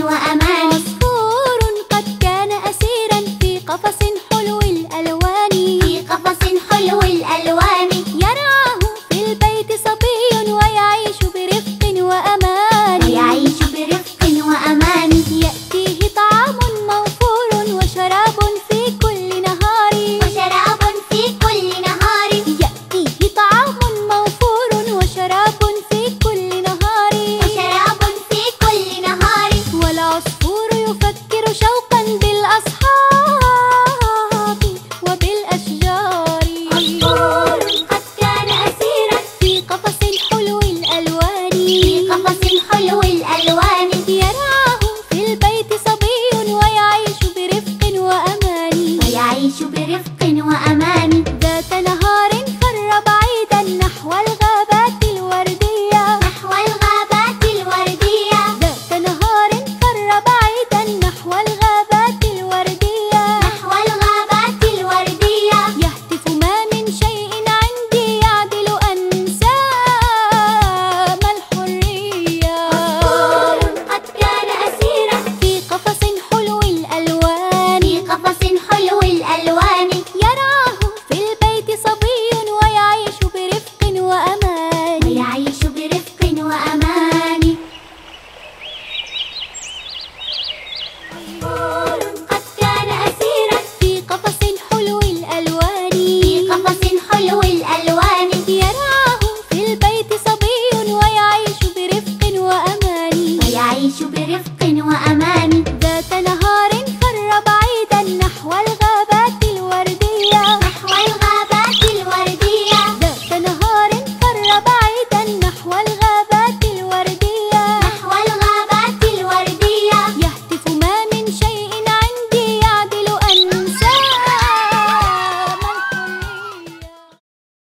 وأمان حيوان Bye.